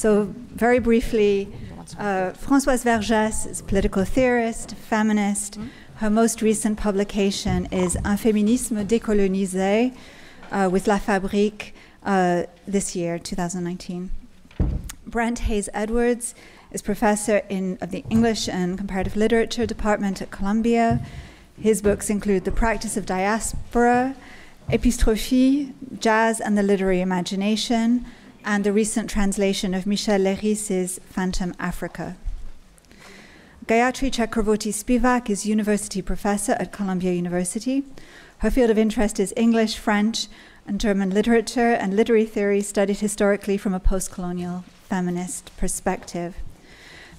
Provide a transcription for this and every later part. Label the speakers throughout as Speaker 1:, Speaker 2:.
Speaker 1: So, very briefly, uh, Françoise Vergès is a political theorist, feminist. Her most recent publication is Un féminisme décolonisé uh, with La Fabrique uh, this year, 2019. Brent Hayes Edwards is professor in, of the English and Comparative Literature Department at Columbia. His books include The Practice of Diaspora, Epistrophe, Jazz and the Literary Imagination, and the recent translation of Michel Leiris's Phantom Africa. Gayatri Chakravorty Spivak is university professor at Columbia University. Her field of interest is English, French, and German literature and literary theory studied historically from a post colonial feminist perspective.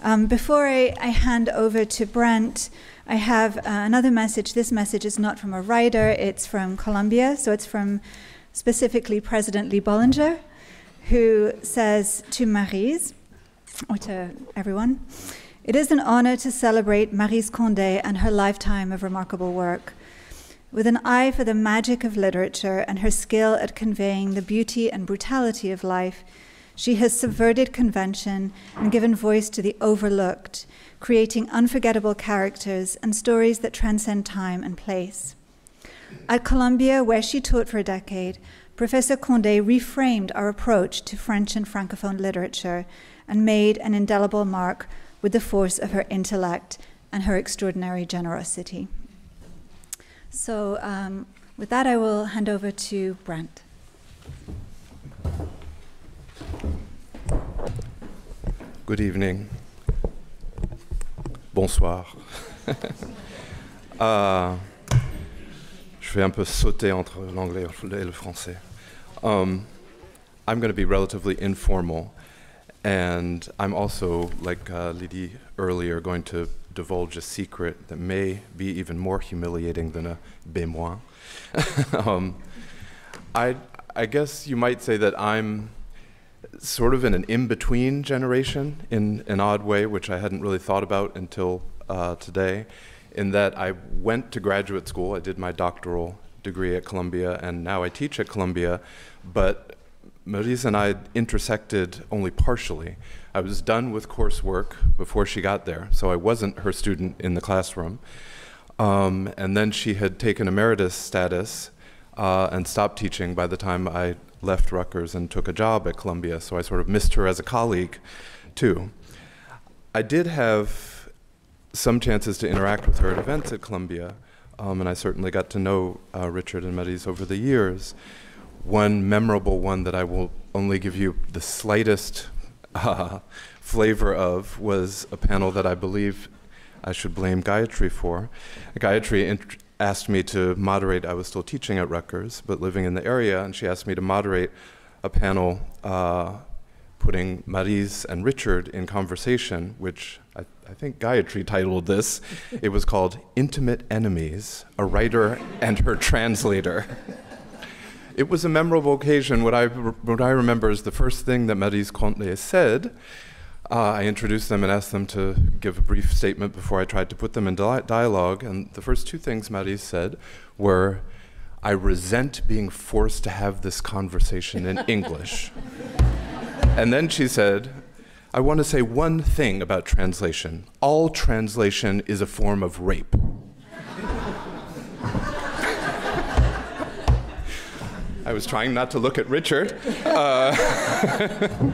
Speaker 1: Um, before I, I, hand over to Brent, I have uh, another message. This message is not from a writer, it's from Columbia, so it's from specifically President Lee Bollinger, who says to Maryse, or to everyone, it is an honor to celebrate Maryse Condé and her lifetime of remarkable work. With an eye for the magic of literature and her skill at conveying the beauty and brutality of life, she has subverted convention and given voice to the overlooked, creating unforgettable characters and stories that transcend time and place. At Columbia, where she taught for a decade, Professor Condé reframed our approach to French and Francophone literature and made an indelible mark with the force of her intellect and her extraordinary generosity. So, um, with that, I will hand over to Brent.
Speaker 2: Good evening. Bonsoir. uh, je vais un peu sauter entre l'anglais et le français. Um, I'm going to be relatively informal. And I'm also, like uh, Lydie earlier, going to divulge a secret that may be even more humiliating than a bémoin. um, I, I guess you might say that I'm sort of in an in-between generation in an odd way, which I hadn't really thought about until uh, today, in that I went to graduate school, I did my doctoral degree at Columbia, and now I teach at Columbia, but Maryse and I intersected only partially. I was done with coursework before she got there, so I wasn't her student in the classroom. Um, and then she had taken emeritus status uh, and stopped teaching by the time I left Rutgers and took a job at Columbia, so I sort of missed her as a colleague, too. I did have some chances to interact with her at events at Columbia, um, and I certainly got to know uh, Richard and Maryse over the years one memorable one that I will only give you the slightest uh, flavor of was a panel that I believe I should blame Gayatri for. Gayatri asked me to moderate, I was still teaching at Rutgers, but living in the area, and she asked me to moderate a panel uh, putting Maryse and Richard in conversation, which I, I, think Gayatri titled this. it was called Intimate Enemies, a writer and her translator. It was a memorable occasion. What I, what I remember is the first thing that Maryse Condé said. Uh, I introduced them and asked them to give a brief statement before I tried to put them in di dialogue. And the first two things Maryse said were, I resent being forced to have this conversation in English. And then she said, I want to say one thing about translation. All translation is a form of rape. I was trying not to look at Richard. Uh,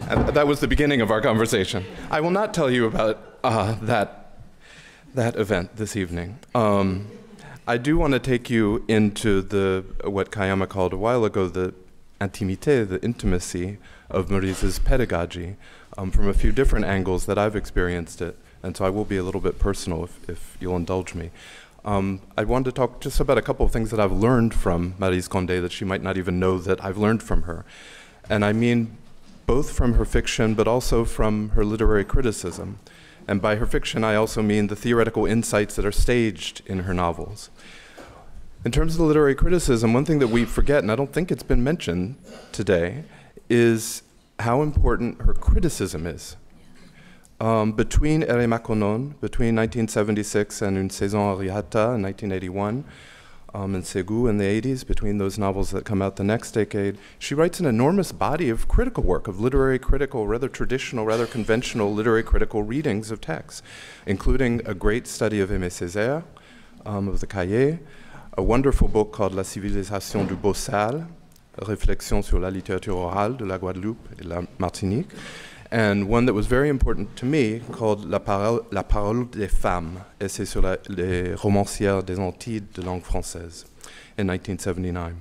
Speaker 2: that was the beginning of our conversation. I will not tell you about uh, that, that event this evening. Um, I do want to take you into the what Kaiama called a while ago the intimité, the intimacy of Maryse's pedagogy um, from a few different angles that I've experienced it. And so I will be a little bit personal if, if you'll indulge me. Um, I wanted to talk just about a couple of things that I've learned from Maryse Condé that she might not even know that I've learned from her. And I mean both from her fiction, but also from her literary criticism. And by her fiction, I also mean the theoretical insights that are staged in her novels. In terms of the literary criticism, one thing that we forget, and I don't think it's been mentioned today, is how important her criticism is. Um, between Heremakhonon, between 1976 and Une Saison à Rihata in 1981, um, in Ségou in the 80s, between those novels that come out the next decade, she writes an enormous body of critical work, of literary critical, rather traditional, rather conventional literary critical readings of texts, including a great study of Aimé Césaire, um, of the Cahiers, a wonderful book called La civilisation du beau sale, Réflexion sur la littérature orale de la Guadeloupe et la Martinique, and one that was very important to me called La Parole, la parole des femmes, essai sur la, les romancières des Antilles de langue française in 1979.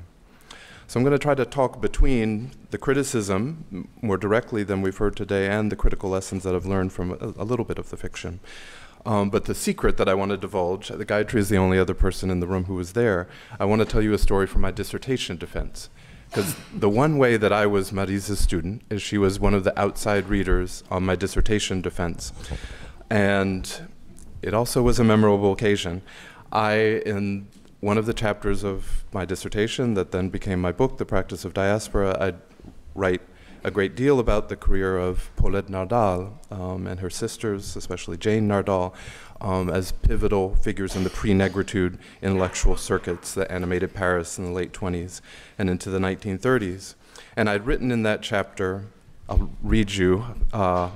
Speaker 2: So I'm going to try to talk between the criticism more directly than we've heard today and the critical lessons that I've learned from a, a little bit of the fiction. Um, but the secret that I want to divulge, the Gayatri is the only other person in the room who was there. I want to tell you a story from my dissertation defense. Because the one way that I was Maryse's student is she was one of the outside readers on my dissertation defense. And it also was a memorable occasion. I, in one of the chapters of my dissertation that then became my book, The Practice of Diaspora, I'd write a great deal about the career of Paulette Nardal um, and her sisters, especially Jane Nardal, um, as pivotal figures in the pre-negritude intellectual circuits that animated Paris in the late 20s and into the 1930s. And I'd written in that chapter, I'll read you, uh,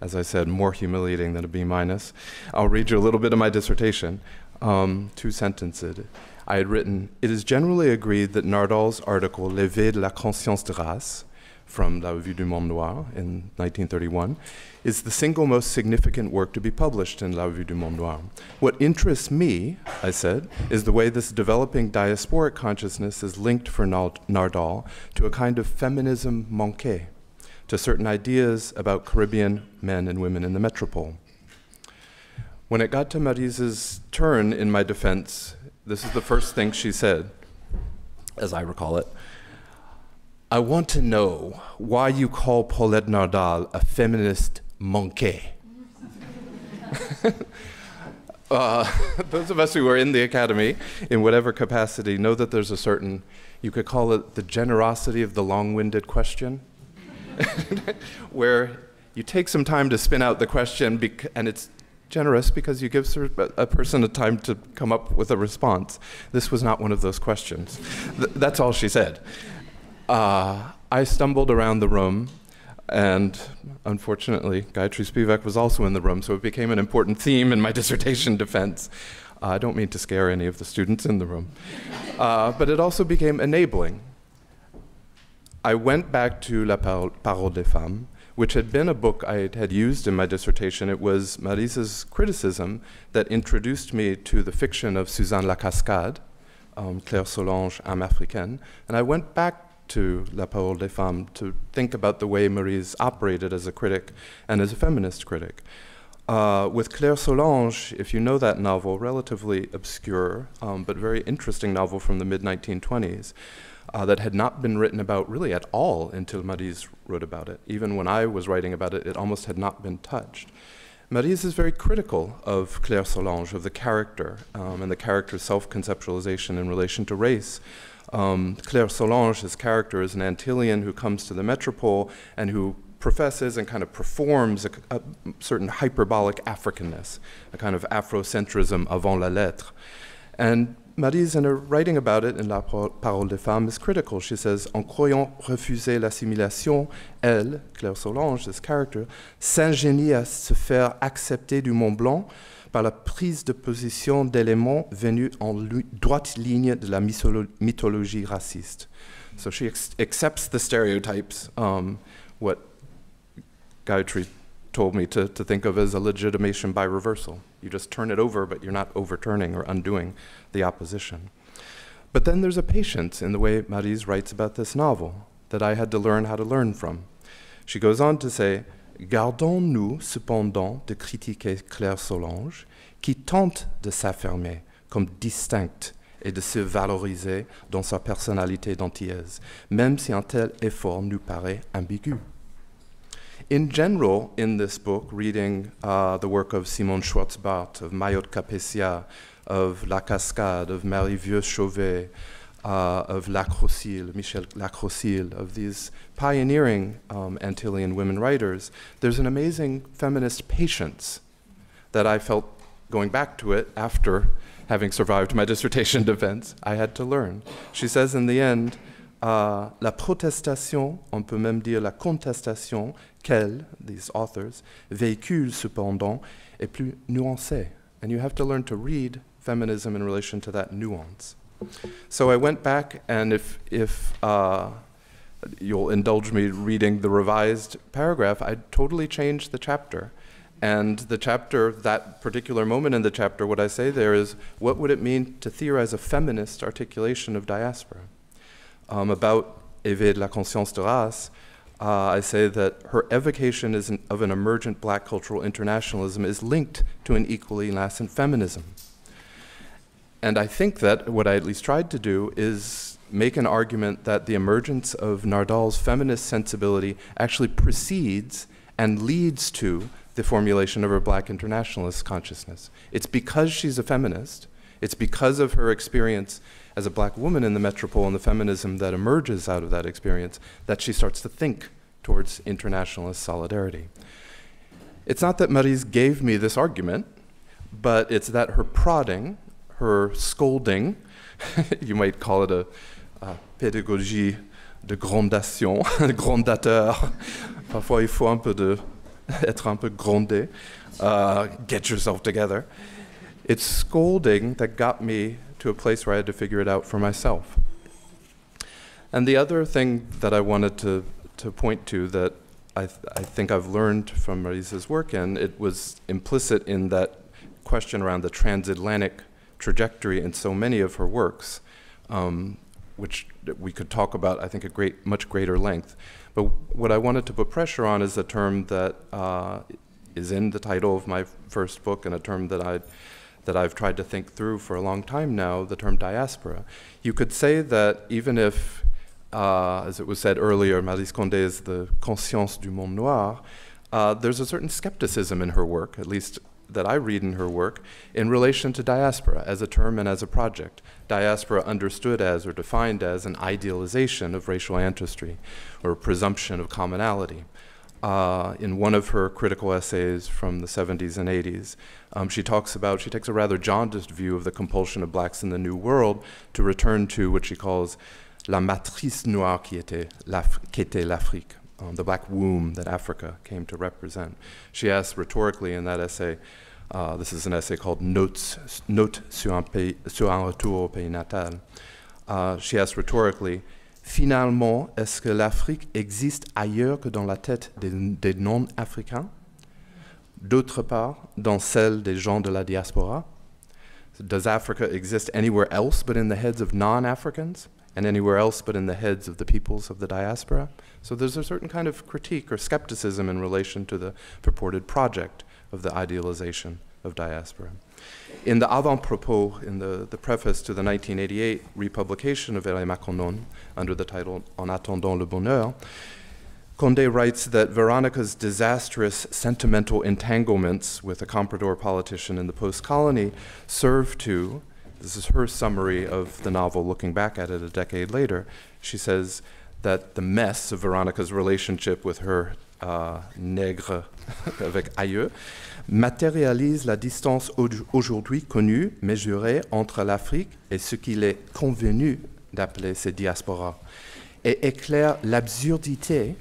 Speaker 2: as I said, more humiliating than a B minus. I'll read you a little bit of my dissertation, um, two sentences. I had written, it is generally agreed that Nardal's article, L'éveil de la conscience de race, from La Revue du Monde Noir in 1931, is the single most significant work to be published in La Revue du Monde Noir. What interests me, I said, is the way this developing diasporic consciousness is linked for Nardal to a kind of feminism manqué, to certain ideas about Caribbean men and women in the metropole. When it got to Maryse's turn in my defense, this is the first thing she said, as I recall it. I want to know why you call Paulette Nardal a feminist monkey. uh, those of us who are in the academy, in whatever capacity, know that there's a certain, you could call it the generosity of the long winded question, where you take some time to spin out the question, and it's generous because you give a person a time to come up with a response. This was not one of those questions. Th that's all she said. Uh, I stumbled around the room, and unfortunately, Gayatri Spivak was also in the room, so it became an important theme in my dissertation defense. Uh, I don't mean to scare any of the students in the room. Uh, but it also became enabling. I went back to La Parole des Femmes, which had been a book I had used in my dissertation. It was Maryse's criticism that introduced me to the fiction of Suzanne Lacascade, um, Claire Solange, Âme Africaine, and I went back to La Parole des Femmes to think about the way Maryse operated as a critic and as a feminist critic. Uh, with Claire Solange, if you know that novel, relatively obscure um, but very interesting novel from the mid 1920s, uh, that had not been written about really at all until Maryse wrote about it. Even when I was writing about it, it almost had not been touched. Maryse is very critical of Claire Solange, of the character, um, and the character's self conceptualization in relation to race. Um, Claire Solange's character is an Antillean who comes to the metropole and who professes and kind of performs a, a certain hyperbolic Africanness, a kind of Afrocentrism avant la lettre. And Maryse, in her writing about it in La Parole des Femmes, is critical. She says, En croyant refuser l'assimilation, elle, Claire Solange, this character, s'ingénie à se faire accepter du monde blanc par la prise de position d'éléments venus en droite ligne de la mythologie raciste. So she accepts the stereotypes, um, what Gayatri told me to, to think of as a legitimation by reversal. You just turn it over, but you're not overturning or undoing the opposition. But then there's a patience in the way Maryse writes about this novel that I had to learn how to learn from. She goes on to say, Gardons-nous cependant de critiquer Claire Solange, qui tente de s'affirmer comme distincte et de se valoriser dans sa personnalité d'antillaise, même si un tel effort nous paraît ambigu. In general, in this book, reading uh, the work of Simone Schwartz-Bart, of Mayotte Capécia, of La Cascade, of Marie-Vieux Chauvet, uh, of Lacrosil, Michèle Lacrosil, of these pioneering um, Antillean women writers, there's an amazing feminist patience that I felt going back to it after having survived my dissertation defense, I had to learn. She says in the end, uh, la protestation, on peut même dire la contestation, qu'elle, these authors, véhicule cependant, est plus nuancée. And you have to learn to read feminism in relation to that nuance. So I went back, and if, if uh, you'll indulge me reading the revised paragraph, I totally changed the chapter. And the chapter, that particular moment in the chapter, what I say there is what would it mean to theorize a feminist articulation of diaspora? Um, about Éveil la conscience de race, uh, I say that her evocation an, of an emergent black cultural internationalism is linked to an equally nascent feminism. And I think that what I at least tried to do is make an argument that the emergence of Nardal's feminist sensibility actually precedes and leads to the formulation of her black internationalist consciousness. It's because she's a feminist, it's because of her experience as a black woman in the metropole and the feminism that emerges out of that experience that she starts to think towards internationalist solidarity. It's not that Maryse gave me this argument, but it's that her prodding, her scolding, you might call it a, a pédagogie de grondation, grondateur. Parfois, il faut un peu de être un peu grondé, uh, get yourself together. It's scolding that got me to a place where I had to figure it out for myself. And the other thing that I wanted to, to point to that I, th I think I've learned from Maryse's work, and it was implicit in that question around the transatlantic trajectory in so many of her works, um, which we could talk about, I think, at great, much greater length. But what I wanted to put pressure on is a term that uh, is in the title of my first book and a term that I that I've tried to think through for a long time now, the term diaspora. You could say that even if, uh, as it was said earlier, Maryse Condé is the conscience du monde noir, uh, there's a certain skepticism in her work, at least that I read in her work in relation to diaspora as a term and as a project. Diaspora understood as or defined as an idealization of racial ancestry or presumption of commonality. Uh, in one of her critical essays from the 70s and 80s, um, she talks about, she takes a rather jaundiced view of the compulsion of blacks in the New World to return to what she calls la matrice noire qui était l'Afrique, um, the black womb that Africa came to represent. She asks rhetorically in that essay, uh, this is an essay called Notes, Note sur un, pays, sur un retour au pays natal. Uh, she asks rhetorically, finalement, est-ce que l'Afrique existe ailleurs que dans la tête des, des non-africains D'autre part, dans celle des gens de la diaspora Does Africa exist anywhere else but in the heads of non-Africans? And anywhere else but in the heads of the peoples of the diaspora. So there's a certain kind of critique or skepticism in relation to the purported project of the idealization of diaspora. In the avant-propos, in the, the preface to the 1988 republication of Heremakhonon, under the title En attendant le bonheur, Condé writes that Veronica's disastrous sentimental entanglements with a comprador politician in the post colony serve to this is her summary of the novel looking back at it a decade later. She says that the mess of Veronica's relationship with her uh, nègre avec aïeux matérialise la distance aujourd'hui connue, mesurée entre l'Afrique et ce qu'il est convenu d'appeler ses diasporas, et éclaire l'absurdité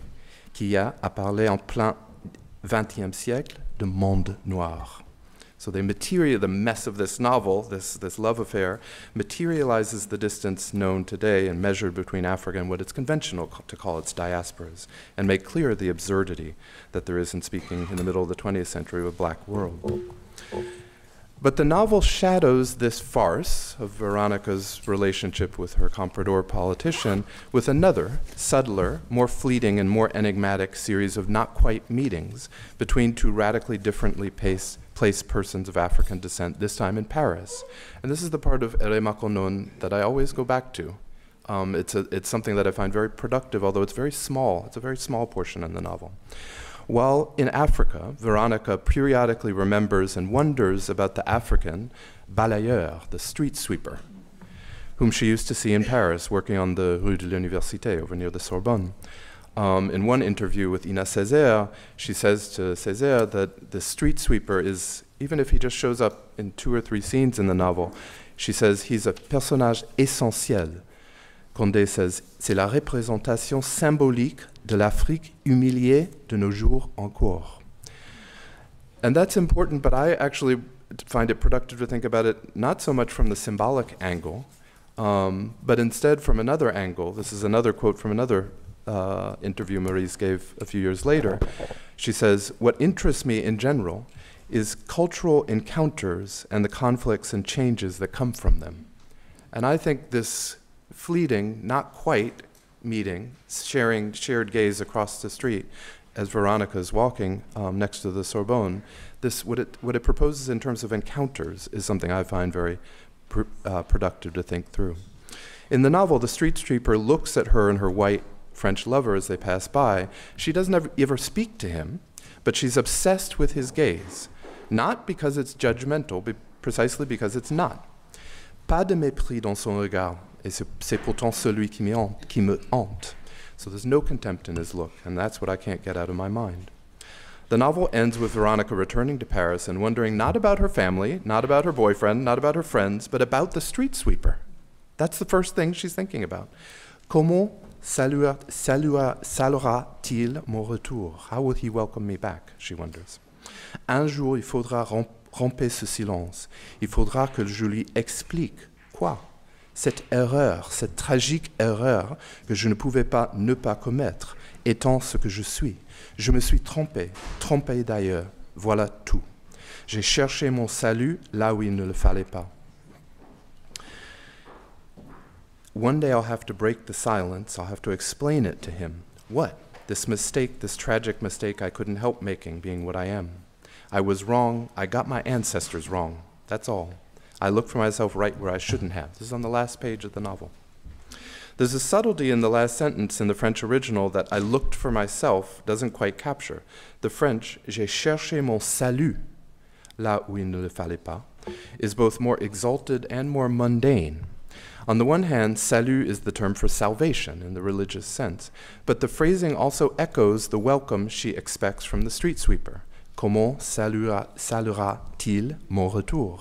Speaker 2: qu'il y a à parler en plein XXe siècle de monde noir. So they material the mess of this novel, this, this love affair, materializes the distance known today and measured between Africa and what it's conventional to call its diasporas, and make clear the absurdity that there is in speaking in the middle of the 20th century of a black world. But the novel shadows this farce of Veronica's relationship with her comprador politician with another, subtler, more fleeting, and more enigmatic series of not quite meetings between two radically differently paced, placed persons of African descent, this time in Paris. And this is the part of Heremakhonon that I always go back to. Um, it's, a, it's something that I find very productive, although it's very small. It's a very small portion in the novel. While in Africa, Veronica periodically remembers and wonders about the African balayeur, the street sweeper, whom she used to see in Paris working on the Rue de l'Université over near the Sorbonne. Um, in one interview with Ina Césaire, she says to Césaire that the street sweeper is even if he just shows up in two or three scenes in the novel, she says he's a personnage essentiel. Condé says, c'est la représentation symbolique de l'Afrique humiliée de nos jours encore. And that's important, but I actually find it productive to think about it not so much from the symbolic angle, um, but instead from another angle. This is another quote from another uh, interview Maryse gave a few years later. She says, What interests me in general is cultural encounters and the conflicts and changes that come from them. And I think this fleeting, not quite meeting, sharing shared gaze across the street as Veronica is walking um, next to the Sorbonne, this what it what it proposes in terms of encounters is something I find very pr uh, productive to think through. In the novel, the street sweeper looks at her and her white French lover as they pass by. She doesn't ever, speak to him, but she's obsessed with his gaze, not because it's judgmental, but precisely because it's not. Pas de mépris dans son regard, et c'est pourtant celui qui me, hante, qui me hante. So there's no contempt in his look, and that's what I can't get out of my mind. The novel ends with Veronica returning to Paris and wondering not about her family, not about her boyfriend, not about her friends, but about the street sweeper. That's the first thing she's thinking about. Comment saluera-t-il mon retour? How will he welcome me back? She wonders. Un jour, il faudra romper ce silence. Il faudra que je lui explique quoi? Cette erreur, cette tragique erreur que je ne pouvais pas ne pas commettre, étant ce que je suis. Je me suis trompé, trompé d'ailleurs. Voilà tout. J'ai cherché mon salut là où il ne le fallait pas. One day I'll have to break the silence. I'll have to explain it to him. What? This mistake, this tragic mistake I couldn't help making, being what I am. I was wrong. I got my ancestors wrong. That's all. I look for myself right where I shouldn't have. This is on the last page of the novel. There's a subtlety in the last sentence in the French original that I looked for myself doesn't quite capture. The French, j'ai cherché mon salut, là où il ne le fallait pas, is both more exalted and more mundane. On the one hand, salut is the term for salvation in the religious sense, but the phrasing also echoes the welcome she expects from the street sweeper. Comment saluera-t-il mon retour?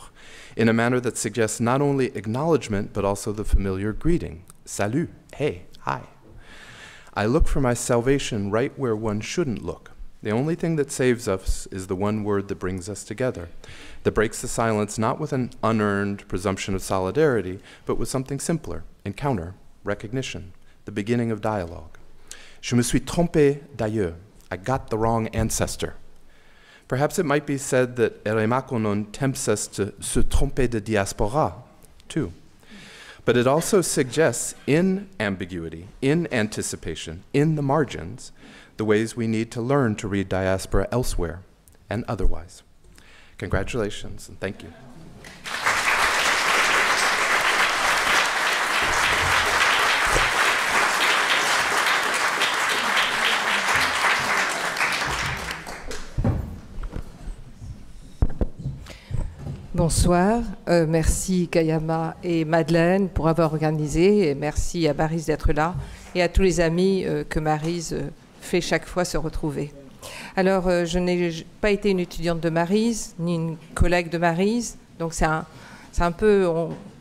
Speaker 2: In a manner that suggests not only acknowledgement, but also the familiar greeting. Salut, hey, hi. I look for my salvation right where one shouldn't look. The only thing that saves us is the one word that brings us together, that breaks the silence not with an unearned presumption of solidarity, but with something simpler encounter, recognition, the beginning of dialogue. Je me suis trompé d'ailleurs. I got the wrong ancestor. Perhaps it might be said that Heremakhonon tempts us to se tromper de diaspora, too. But it also suggests in ambiguity, in anticipation, in the margins, the ways we need to learn to read diaspora elsewhere and otherwise. Congratulations and thank you.
Speaker 3: Bonsoir, euh, merci Kayama et Madeleine pour avoir organisé, et merci à Marise d'être là, et à tous les amis euh, que Marise euh, fait chaque fois se retrouver. Alors, euh, je n'ai pas été une étudiante de Marise, ni une collègue de Marise, donc c'est un, un, peu,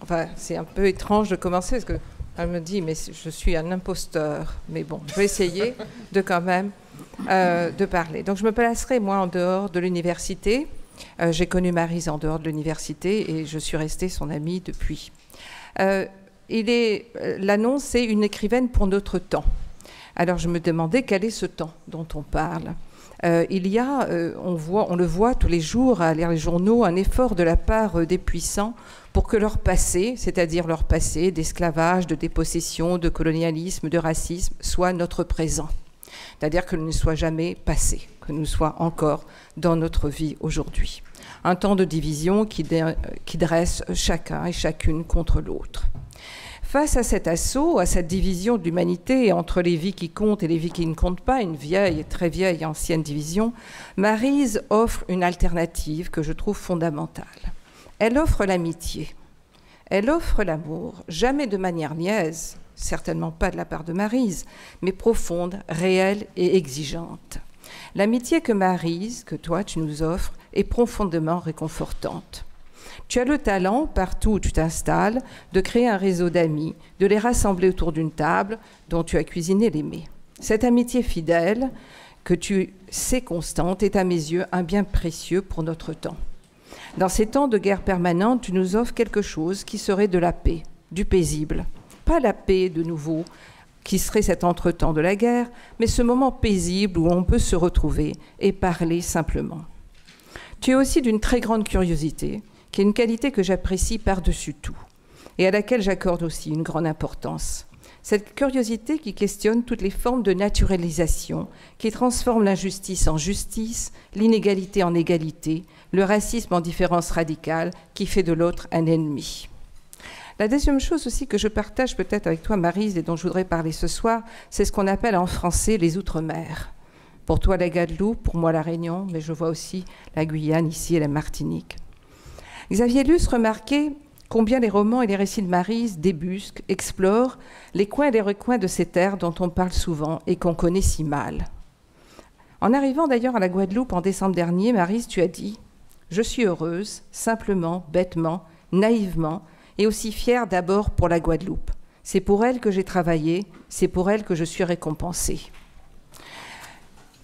Speaker 3: enfin, c'est un peu étrange de commencer parce que elle me dit, mais je suis un imposteur. Mais bon, je vais essayer de quand même euh, de parler. Donc, je me placerai moi en dehors de l'université. Euh, j'ai connu Marise en dehors de l'université et je suis restée son amie depuis. est l'annonce, c'est une écrivaine pour notre temps. Alors je me demandais quel est ce temps dont on parle. Euh, il y a, euh, on, le voit tous les jours à lire les journaux, un effort de la part euh, des puissants pour que leur passé, c'est-à-dire leur passé d'esclavage, de dépossession, de colonialisme, de racisme, soit notre présent. C'est-à-dire que ne soit jamais passé, que nous soit encore dans notre vie aujourd'hui. Un temps de division qui dresse chacun et chacune contre l'autre. Face à cet assaut, à cette division de l'humanité entre les vies qui comptent et les vies qui ne comptent pas, une vieille, très vieille ancienne division, Marise offre une alternative que je trouve fondamentale. Elle offre l'amitié, elle offre l'amour, jamais de manière niaise, certainement pas de la part de Marise, mais profonde, réelle et exigeante. L'amitié que Marise, que toi tu nous offres, et profondément réconfortante. Tu as le talent, partout où tu t'installes, de créer un réseau d'amis, de les rassembler autour d'une table dont tu as cuisiné les mets. Cette amitié fidèle, que tu sais constante, est à mes yeux un bien précieux pour notre temps. Dans ces temps de guerre permanente, tu nous offres quelque chose qui serait de la paix, du paisible. Pas la paix de nouveau, qui serait cet entretemps de la guerre, mais ce moment paisible où on peut se retrouver et parler simplement. Tu es aussi d'une très grande curiosité, qui est une qualité que j'apprécie par-dessus tout, et à laquelle j'accorde aussi une grande importance. Cette curiosité qui questionne toutes les formes de naturalisation, qui transforme l'injustice en justice, l'inégalité en égalité, le racisme en différence radicale, qui fait de l'autre un ennemi. La deuxième chose aussi que je partage peut-être avec toi, Marise, et dont je voudrais parler ce soir, c'est ce qu'on appelle en français les outre-mer. Pour toi, la Guadeloupe, pour moi, la Réunion, mais je vois aussi la Guyane ici et la Martinique. Xavier Luce remarquait combien les romans et les récits de Marise débusquent, explorent les coins et les recoins de ces terres dont on parle souvent et qu'on connaît si mal. En arrivant d'ailleurs à la Guadeloupe en décembre dernier, Marise, tu as dit Je suis heureuse, simplement, bêtement, naïvement, et aussi fière d'abord pour la Guadeloupe. C'est pour elle que j'ai travaillé, c'est pour elle que je suis récompensée.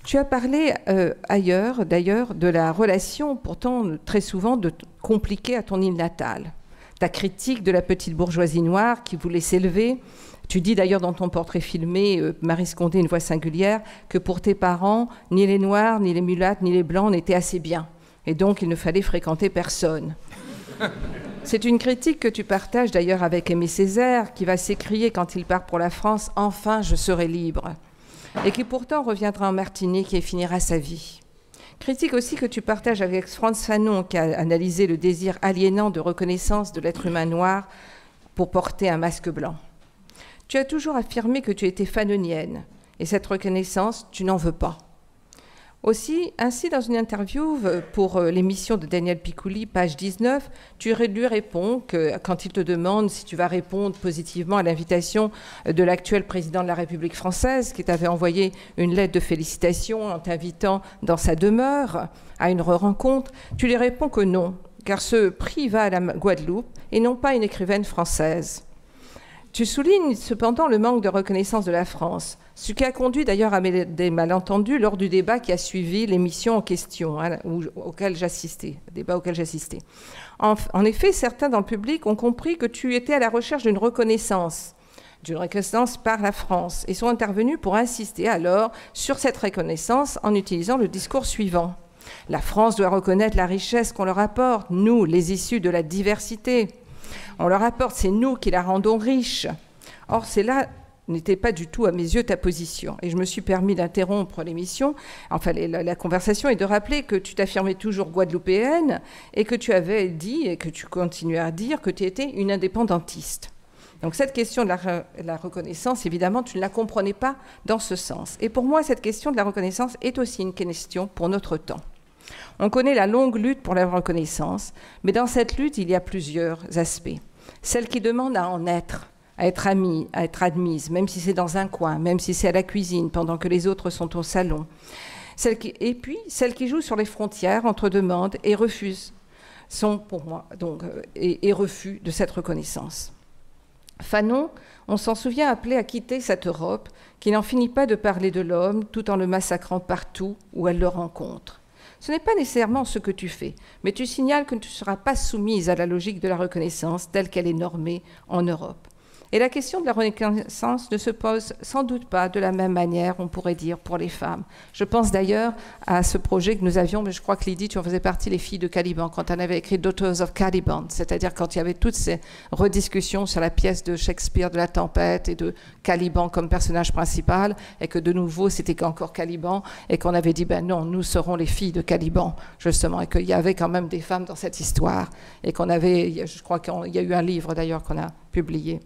Speaker 3: Tu as parlé euh, ailleurs, d'ailleurs, de la relation, pourtant très souvent compliquée à ton île natale. Ta critique de la petite bourgeoisie noire qui voulait s'élever. Tu dis d'ailleurs dans ton portrait filmé, euh, Marie Scondé, une voix singulière, que pour tes parents, ni les noirs, ni les mulattes, ni les blancs n'étaient assez bien. Et donc, il ne fallait fréquenter personne. C'est une critique que tu partages d'ailleurs avec Aimé Césaire, qui va s'écrier quand il part pour la France Enfin, je serai libre et qui pourtant reviendra en Martinique et finira sa vie. Critique aussi que tu partages avec Franz Fanon, qui a analysé le désir aliénant de reconnaissance de l'être humain noir pour porter un masque blanc. Tu as toujours affirmé que tu étais fanonienne, et cette reconnaissance, tu n'en veux pas. Aussi, ainsi, dans une interview euh, pour euh, l'émission de Daniel Picouli, page 19, tu lui réponds que quand il te demande si tu vas répondre positivement à l'invitation euh, de l'actuel président de la République française, qui t'avait envoyé une lettre de félicitations en t'invitant dans sa demeure à une rencontre, tu lui réponds que non, car ce prix va à la Guadeloupe et non pas à une écrivaine française. Tu soulignes cependant le manque de reconnaissance de la France, ce qui a conduit d'ailleurs à des malentendus lors du débat qui a suivi l'émission en question, hein, auquel j'assistais, débat. En, effet, certains dans le public ont compris que tu étais à la recherche d'une reconnaissance, d'une reconnaissance par la France, et sont intervenus pour insister alors sur cette reconnaissance en utilisant le discours suivant. La France doit reconnaître la richesse qu'on leur apporte, nous, les issus de la diversité. On leur apporte, c'est nous qui la rendons riche. Or, c'est là n'était pas du tout à mes yeux ta position. Et je me suis permis d'interrompre l'émission, enfin la, conversation, et de rappeler que tu t'affirmais toujours guadeloupéenne et que tu avais dit, et que tu continuais à dire, que tu étais une indépendantiste. Donc cette question de la, la, reconnaissance, évidemment, tu ne la comprenais pas dans ce sens. Et pour moi, cette question de la reconnaissance est aussi une question pour notre temps. On connaît la longue lutte pour la reconnaissance, mais dans cette lutte, il y a plusieurs aspects celle qui demande à en être, à être amie, à être admise, même si c'est dans un coin, même si c'est à la cuisine, pendant que les autres sont au salon. Et puis celle qui joue sur les frontières entre demande et refuse, sont pour moi donc euh, et, et refus de cette reconnaissance. Fanon, on s'en souvient, appelé à quitter cette Europe qui n'en finit pas de parler de l'homme tout en le massacrant partout où elle le rencontre. Ce n'est pas nécessairement ce que tu fais, mais tu signales que tu ne seras pas soumise à la logique de la reconnaissance telle qu'elle est normée en Europe. Et la question de la reconnaissance ne se pose sans doute pas de la même manière, on pourrait dire, pour les femmes. Je pense d'ailleurs à ce projet que nous avions, mais je crois que Lydie, tu en faisais partie, les filles de Caliban, quand on avait écrit Daughters of Caliban, c'est-à-dire quand il y avait toutes ces rediscussions sur la pièce de Shakespeare de la tempête et de Caliban comme personnage principal, et que de nouveau c'était encore Caliban, et qu'on avait dit, ben non, nous serons les filles de Caliban, justement, et qu'il y avait quand même des femmes dans cette histoire, et qu'on avait, je crois qu'il y a eu un livre d'ailleurs qu'on a publié.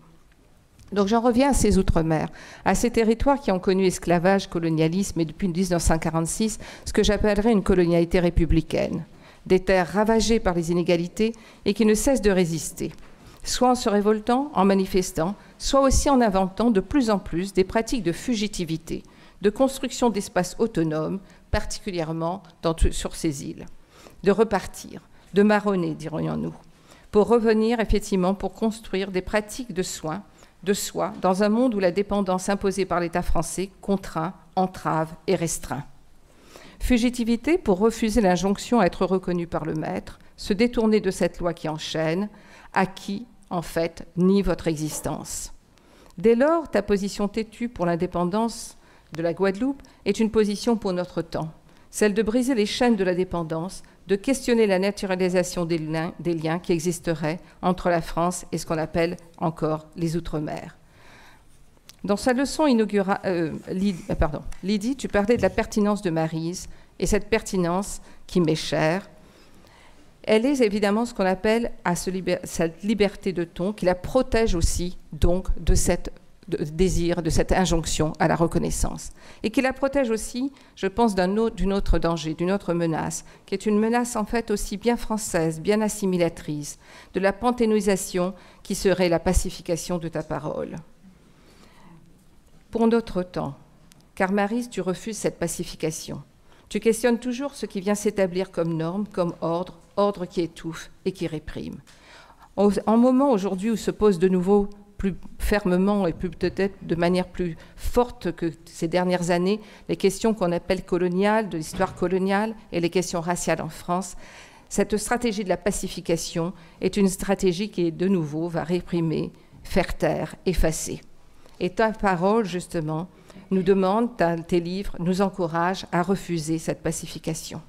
Speaker 3: Donc j'en reviens à ces outre-mer, à ces territoires qui ont connu esclavage, colonialisme et depuis 1946, ce que j'appellerais une colonialité républicaine. Des terres ravagées par les inégalités et qui ne cessent de résister, soit en se révoltant, en manifestant, soit aussi en inventant de plus en plus des pratiques de fugitivité, de construction d'espaces autonomes, particulièrement sur ces îles. de repartir, de marronner, dirions-nous, pour revenir effectivement pour construire des pratiques de soins de soi dans un monde où la dépendance imposée par l'État français contraint, entrave et restreint. Fugitivité pour refuser l'injonction à être reconnu par le maître, se détourner de cette loi qui enchaîne, à qui, en fait, nie votre existence. Dès lors, ta position têtue pour l'indépendance de la Guadeloupe est une position pour notre temps, celle de briser les chaînes de la dépendance, de questionner la naturalisation des liens, qui existeraient entre la France et ce qu'on appelle encore les Outre-mer. Dans sa leçon inaugurale, euh, Lydie, euh, Lydie, tu parlais de la pertinence de Marise, et cette pertinence qui m'est chère, elle est évidemment ce qu'on appelle à ce cette liberté de ton, qui la protège aussi donc de cette de désir, de cette injonction à la reconnaissance. Et qui la protège aussi, je pense, d'un autre, autre danger, d'une autre menace, qui est une menace en fait aussi bien française, bien assimilatrice, de la panthénoisation qui serait la pacification de ta parole. Pour notre temps, car Marise, tu refuses cette pacification. Tu questionnes toujours ce qui vient s'établir comme norme, comme ordre, ordre qui étouffe et qui réprime. En moment aujourd'hui où se pose de nouveau plus fermement et peut-être de manière plus forte que ces dernières années les questions qu'on appelle coloniales, de l'histoire coloniale et les questions raciales en France. Cette stratégie de la pacification est une stratégie qui, de nouveau, va réprimer, faire taire, effacer. Et ta parole, justement, nous demande, tes livres nous encourage à refuser cette pacification.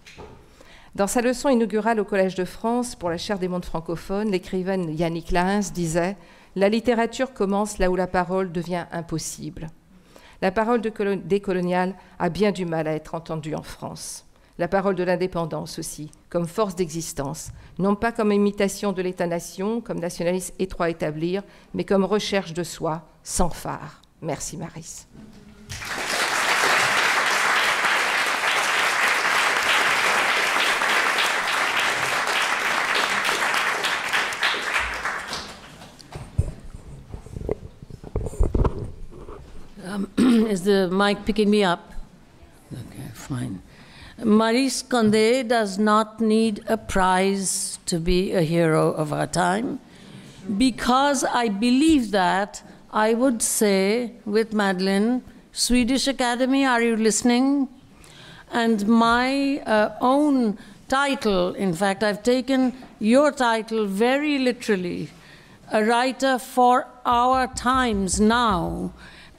Speaker 3: Dans sa leçon inaugurale au Collège de France pour la chaire des mondes francophones, l'écrivaine Yannick Lahens disait la littérature commence là où la parole devient impossible. La parole décoloniale a bien du mal à être entendue en France. La parole de l'indépendance aussi, comme force d'existence, non pas comme imitation de l'État-nation, comme nationalisme étroit à établir, mais comme recherche de soi, sans phare. Merci Maris.
Speaker 4: Mic picking me up? Okay, fine. Maryse Condé does not need a prize to be a hero of our time. Because I believe that, I would say with Madeline, Swedish Academy, are you listening? And my uh, own title, in fact, I've taken your title very literally a writer for our times now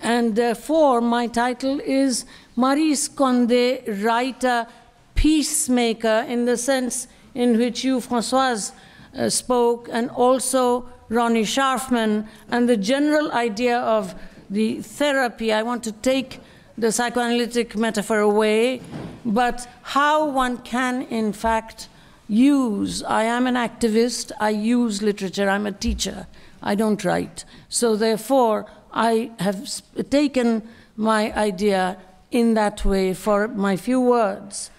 Speaker 4: and therefore, my title is Maryse Condé, writer, peacemaker, in the sense in which you, Francoise, uh, spoke, and also Ronnie Scharfman, and the general idea of the therapy. I want to take the psychoanalytic metaphor away, but how one can, in fact, use. I am an activist, I use literature, I'm a teacher, I don't write. So, therefore, I have taken my idea in that way for my few words.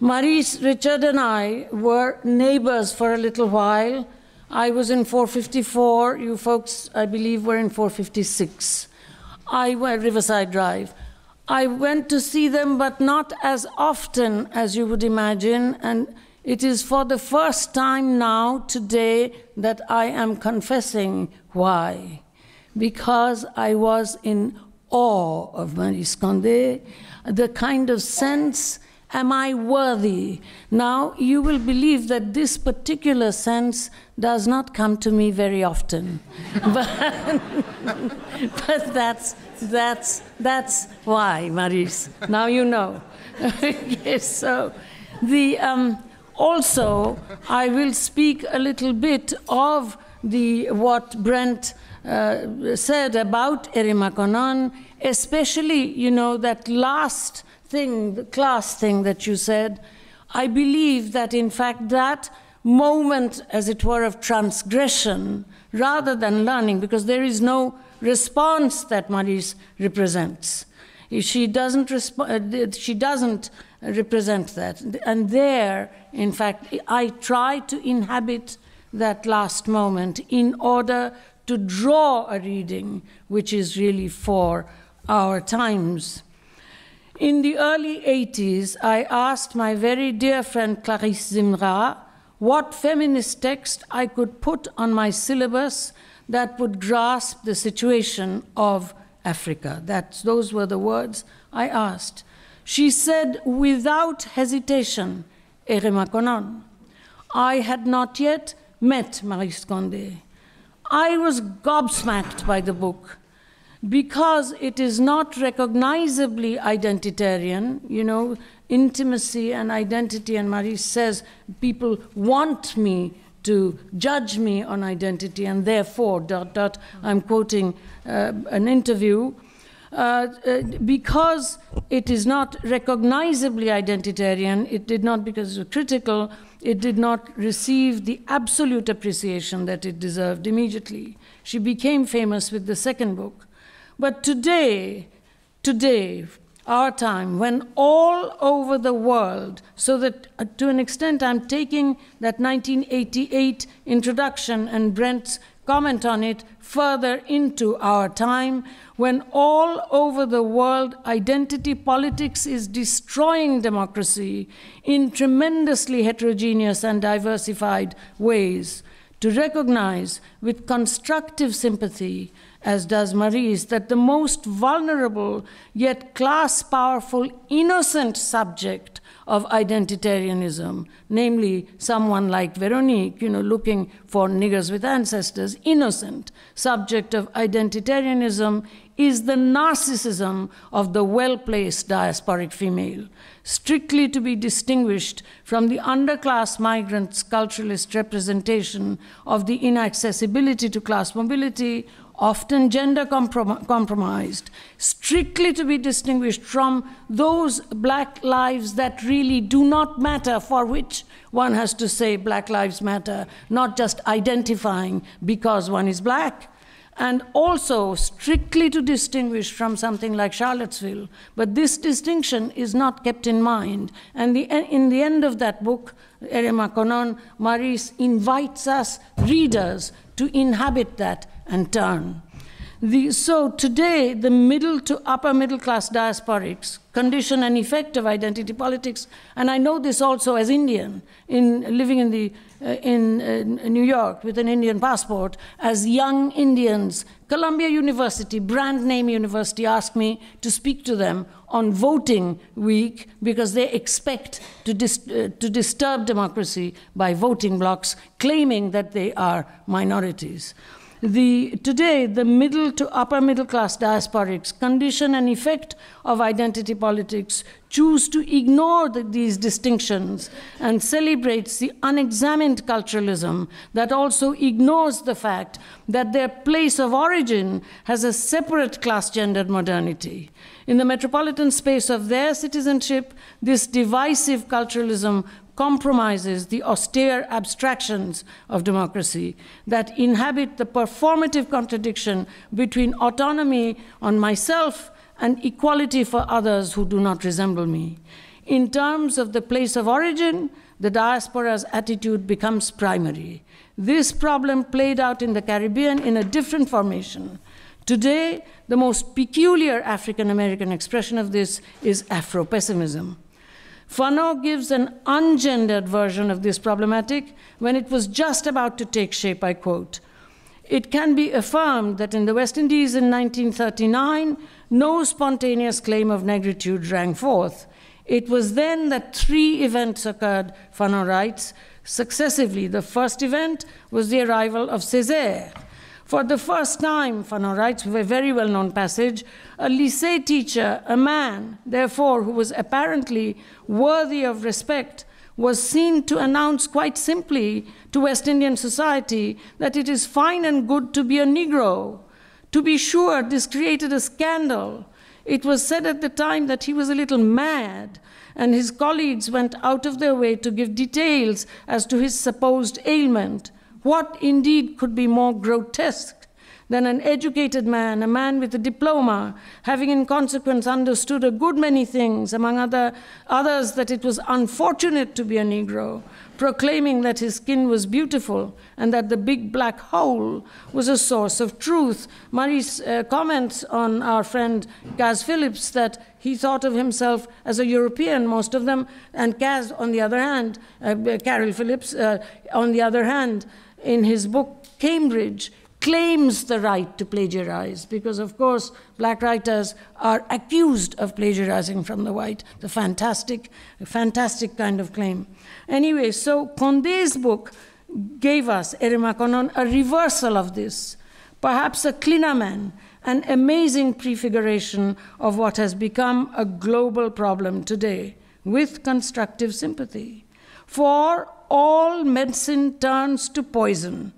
Speaker 4: Maryse, Richard, and I were neighbors for a little while. I was in 454. You folks, I believe, were in 456. I went Riverside Drive. I went to see them, but not as often as you would imagine. And it is for the first time now, today, that I am confessing why because I was in awe of Maryse Condé, the kind of sense, am I worthy? Now, you will believe that this particular sense does not come to me very often. but, but that's, that's, that's why, Maryse. Now you know. yes, so the, um, also, I will speak a little bit of the, what Brent uh, said about Heremakhonon, especially, you know, that last thing, the class thing that you said, I believe that in fact that moment, as it were, of transgression, rather than learning, because there is no response that Maryse represents. She doesn't, resp- uh, she doesn't represent that. And there, in fact, I try to inhabit that last moment in order to draw a reading which is really for our times. In the early 80s, I asked my very dear friend Clarisse Zimra what feminist text I could put on my syllabus that would grasp the situation of Africa. That's, those were the words I asked. She said, without hesitation, Erema I had not yet met Maryse Condé. I was gobsmacked by the book because it is not recognizably identitarian, you know, intimacy and identity. And Maryse says, people want me to judge me on identity, and therefore, dot, dot, I'm quoting uh, an interview. Uh, uh, because it is not recognizably identitarian, it did not, because it was critical, it did not receive the absolute appreciation that it deserved immediately. She became famous with the second book. But today, today, our time, when all over the world, so that uh, to an extent I'm taking that 1988 introduction and Brent's comment on it further into our time, when all over the world identity politics is destroying democracy in tremendously heterogeneous and diversified ways, to recognize with constructive sympathy as does Maryse, that the most vulnerable yet class powerful innocent subject of identitarianism, namely someone like Veronique, you know, looking for niggers with ancestors, innocent subject of identitarianism is the narcissism of the well placed diasporic female, strictly to be distinguished from the underclass migrant's culturalist representation of the inaccessibility to class mobility often gender comprom compromised, strictly to be distinguished from those black lives that really do not matter, for which one has to say Black Lives Matter, not just identifying because one is black. And also strictly to distinguish from something like Charlottesville. But this distinction is not kept in mind. And the, in the end of that book, Heremakhonon, Maryse invites us, readers, to inhabit that and turn. The, so today, the middle to upper middle class diasporics, condition and effect of identity politics, and I know this also as Indian, in living in the uh, in uh, New York with an Indian passport, as young Indians, Columbia University, brand name university, asked me to speak to them on voting week because they expect to, dis uh, to disturb democracy by voting blocks, claiming that they are minorities. The, today, the middle to upper middle class diasporics, condition and effect of identity politics, choose to ignore the, these distinctions and celebrates the unexamined culturalism that also ignores the fact that their place of origin has a separate class gendered modernity. In the metropolitan space of their citizenship, this divisive culturalism compromises the austere abstractions of democracy that inhabit the performative contradiction between autonomy on myself and equality for others who do not resemble me. In terms of the place of origin, the diaspora's attitude becomes primary. This problem played out in the Caribbean in a different formation. Today, the most peculiar African American expression of this is Afro pessimism. Fanon gives an ungendered version of this problematic when it was just about to take shape, I quote. It can be affirmed that in the West Indies in 1939, no spontaneous claim of negritude rang forth. It was then that three events occurred, Fanon writes, successively. The first event was the arrival of Césaire. For the first time, Fanon writes, a very well known passage, a lycée teacher, a man, therefore, who was apparently worthy of respect, was seen to announce quite simply to West Indian society that it is fine and good to be a Negro. To be sure, this created a scandal. It was said at the time that he was a little mad, and his colleagues went out of their way to give details as to his supposed ailment. What indeed could be more grotesque than an educated man, a man with a diploma, having in consequence understood a good many things, among other, others that it was unfortunate to be a Negro, proclaiming that his skin was beautiful and that the big black hole was a source of truth. Maryse uh, comments on our friend Gaz Phillips that he thought of himself as a European, most of them, and Kaz, on the other hand, uh, Caryl Phillips, uh, on the other hand, in his book Cambridge, claims the right to plagiarize because, of course, black writers are accused of plagiarizing from the white. The fantastic, fantastic kind of claim. Anyway, so Condé's book gave us, Heremakhonon, a reversal of this, perhaps a clinamen, an amazing prefiguration of what has become a global problem today with constructive sympathy. For all medicine turns to poison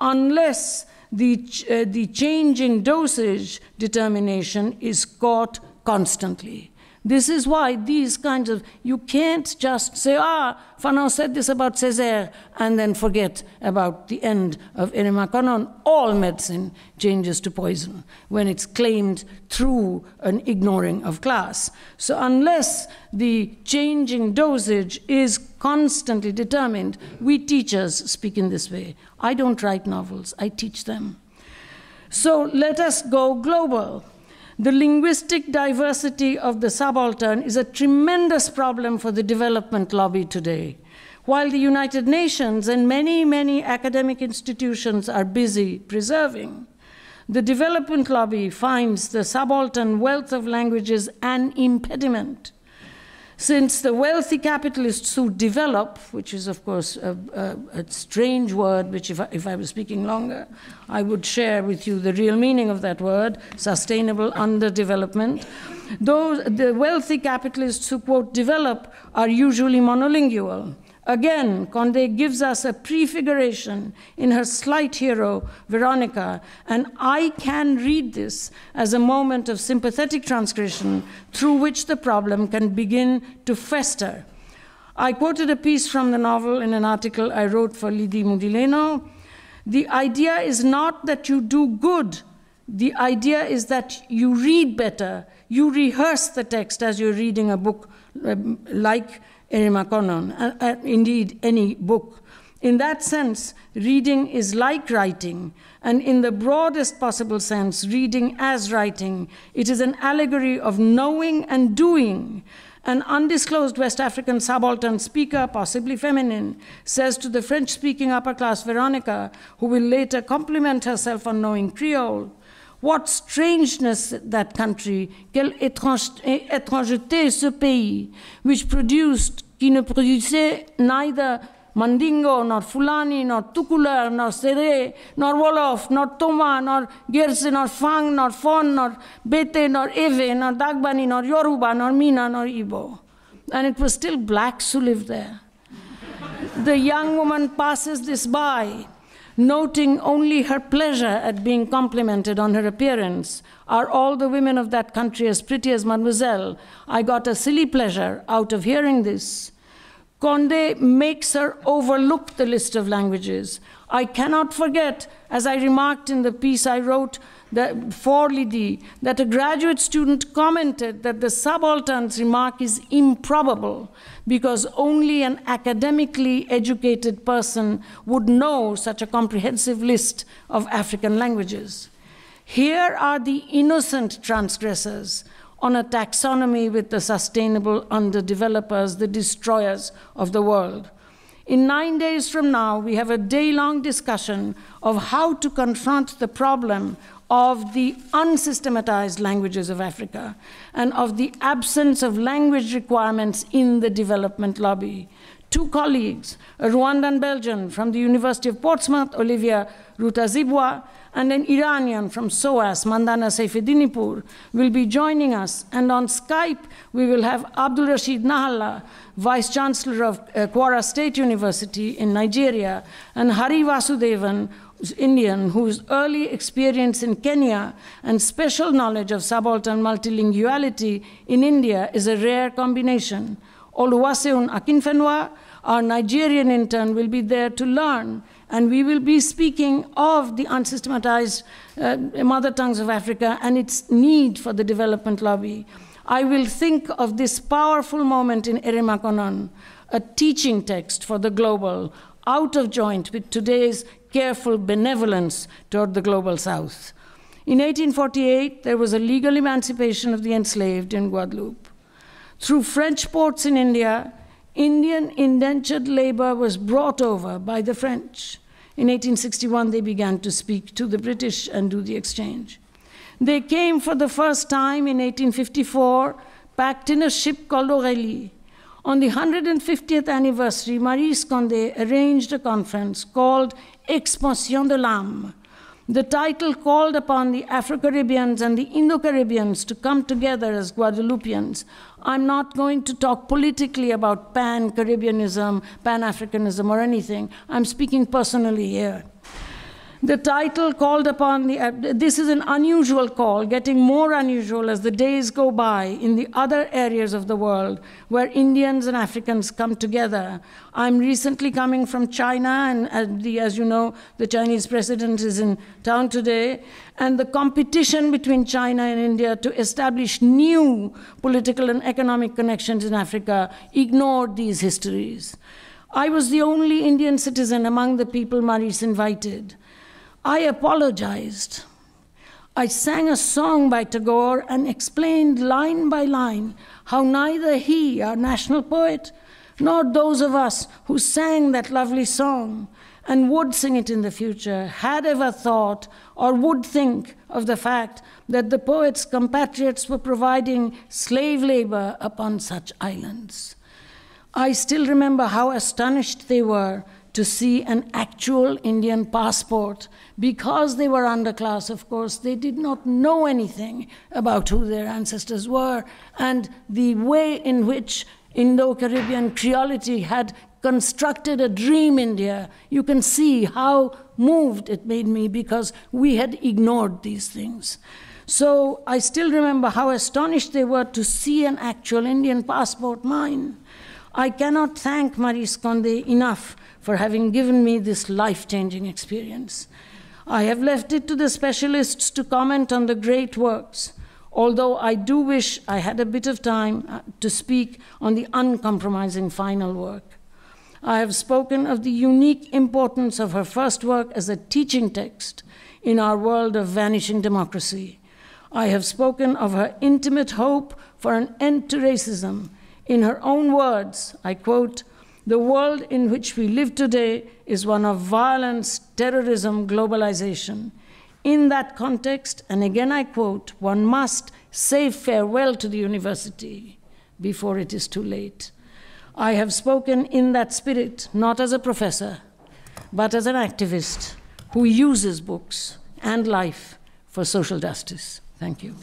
Speaker 4: unless the, uh, the change in dosage determination is caught constantly. This is why these kinds of, you can't just say, ah, Fanon said this about Césaire, and then forget about the end of Heremakhonon. All medicine changes to poison when it's claimed through an ignoring of class. So unless the changing dosage is constantly determined, we teachers speak in this way. I don't write novels, I teach them. So let us go global. The linguistic diversity of the subaltern is a tremendous problem for the development lobby today. While the United Nations and many, many academic institutions are busy preserving, the development lobby finds the subaltern wealth of languages an impediment since the wealthy capitalists who develop, which is, of course, a, a, a strange word, which, if I, if I was speaking longer, I would share with you the real meaning of that word sustainable underdevelopment. Those, the wealthy capitalists who, quote, develop are usually monolingual. Again, Condé gives us a prefiguration in her slight hero, Veronica, and I can read this as a moment of sympathetic transgression through which the problem can begin to fester. I quoted a piece from the novel in an article I wrote for Lydie Moudileno. The idea is not that you do good, the idea is that you read better, you rehearse the text as you're reading a book um, Heremakhonon, uh, uh, indeed any book. In that sense, reading is like writing, and in the broadest possible sense, reading as writing, it is an allegory of knowing and doing. An undisclosed West African subaltern speaker, possibly feminine, says to the French speaking upper class Veronica, who will later compliment herself on knowing Creole, what strangeness that country, quelle étrangeté ce pays, which produced, qui ne produisait neither Mandingo, nor Fulani, nor Tukulur, nor Sere, nor Wolof, nor Toma, nor Gerse, nor Fang, nor Fon, nor Bete, nor Eve, nor Dagbani, nor Yoruba, nor Mina, nor Ibo. And it was still blacks who lived there. the young woman passes this by noting only her pleasure at being complimented on her appearance. Are all the women of that country as pretty as Mademoiselle? I got a silly pleasure out of hearing this. Condé makes her overlook the list of languages. I cannot forget, as I remarked in the piece I wrote that, for that a graduate student commented that the subaltern's remark is improbable because only an academically educated person would know such a comprehensive list of African languages. Here are the innocent transgressors on a taxonomy with the sustainable underdevelopers, the destroyers of the world. In nine days from now, we have a day long discussion of how to confront the problem of the unsystematized languages of Africa and of the absence of language requirements in the development lobby. Two colleagues, a Rwandan Belgian from the University of Portsmouth, Olivia Rutazibwa, and an Iranian from SOAS, Mandana Seyfeddinipur, will be joining us. And on Skype, we will have Abdul Rashid Na'Allah, Vice Chancellor of uh, Kwara State University in Nigeria, and Hari Vasudevan, Indian whose early experience in Kenya and special knowledge of subaltern multilinguality in India is a rare combination. Oluwaseun Akinfenwa, our Nigerian intern, will be there to learn, and we will be speaking of the unsystematized uh, mother tongues of Africa and its need for the development lobby. I will think of this powerful moment in Heremakhonon, a teaching text for the global, out of joint with today's careful benevolence toward the global south. In 1848, there was a legal emancipation of the enslaved in Guadeloupe. Through French ports in India, Indian indentured labor was brought over by the French. In 1861, they began to speak to the British and do the exchange. They came for the first time in 1854, packed in a ship called Aurélie. On the 150th anniversary, Maryse Condé arranged a conference called Expansion de l'âme. The title called upon the Afro Caribbeans and the Indo Caribbeans to come together as Guadeloupeans. I'm not going to talk politically about pan Caribbeanism, pan Africanism, or anything. I'm speaking personally here. The title called upon the, uh, this is an unusual call, getting more unusual as the days go by in the other areas of the world where Indians and Africans come together. I'm recently coming from China, and the, as you know, the Chinese president is in town today, and the competition between China and India to establish new political and economic connections in Africa ignored these histories. I was the only Indian citizen among the people Maryse invited. I apologized. I sang a song by Tagore and explained line by line how neither he, our national poet, nor those of us who sang that lovely song and would sing it in the future had ever thought or would think of the fact that the poet's compatriots were providing slave labor upon such islands. I still remember how astonished they were to see an actual Indian passport. Because they were underclass, of course, they did not know anything about who their ancestors were and the way in which Indo Caribbean creolity had constructed a dream India. You can see how moved it made me because we had ignored these things. So I still remember how astonished they were to see an actual Indian passport mine. I cannot thank Maryse Condé enough for having given me this life changing experience. I have left it to the specialists to comment on the great works, although I do wish I had a bit of time uh, to speak on the uncompromising final work. I have spoken of the unique importance of her first work as a teaching text in our world of vanishing democracy. I have spoken of her intimate hope for an end to racism. In her own words, I quote, the world in which we live today is one of violence, terrorism, globalization. In that context, and again I quote, one must say farewell to the university before it is too late. I have spoken in that spirit, not as a professor, but as an activist who uses books and life for social justice. Thank you.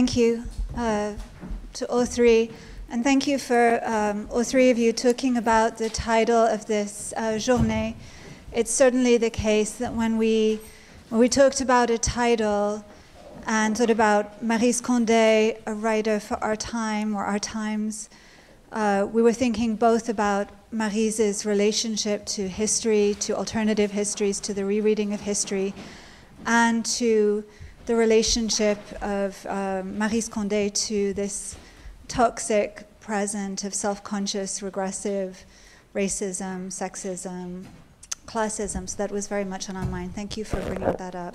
Speaker 1: Thank you uh, to all three. And thank you for um, all three of you talking about the title of this uh, journée. It's certainly the case that when we, when we talked about a title and thought about Maryse Condé, a writer for our time or our times, uh, we were thinking both about Maryse's relationship to history, to alternative histories, to the rereading of history, and to the relationship of um, Maryse Condé to this toxic present of self conscious, regressive racism, sexism, classism. So that was very much on our mind. Thank you for bringing that up.